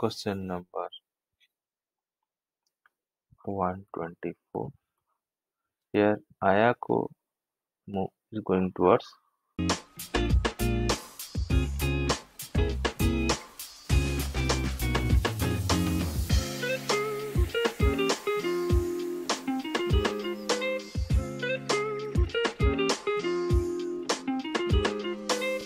question number 124 here ayako is going towards